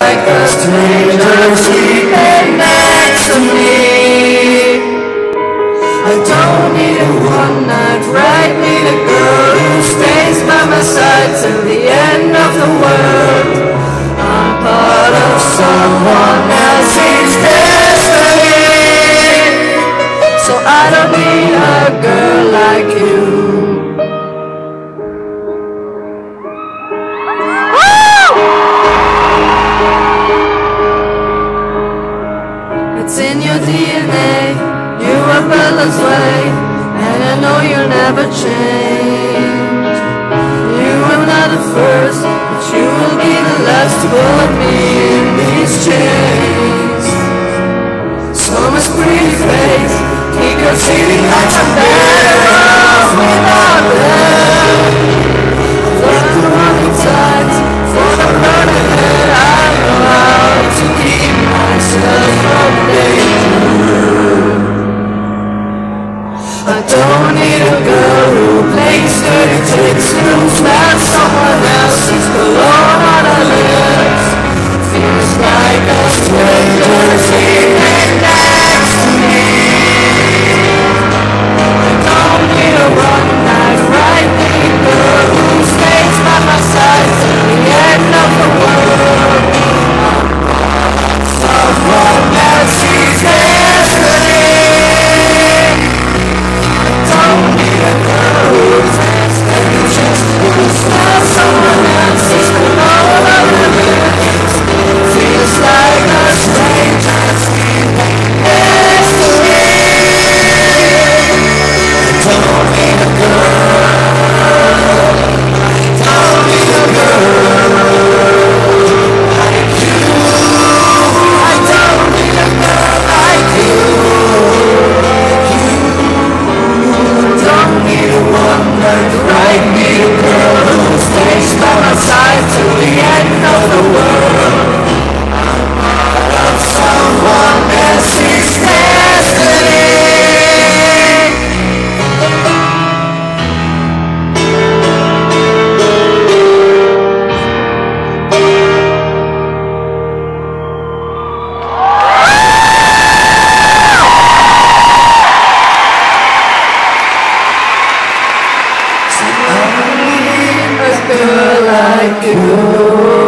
like a stranger sleeping next to me. I don't need a one night ride, need a girl who stays by my side till the end of the world. It's in your DNA, you are Bella's way, and I know you'll never change. You are not the first, but you will be the last to put me in these chains. I don't need a girl who plays dirty tricks Who smells someone side till the end of the world. Of someone destiny like you.